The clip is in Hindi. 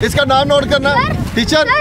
इसका नाम नोट करना। टीचर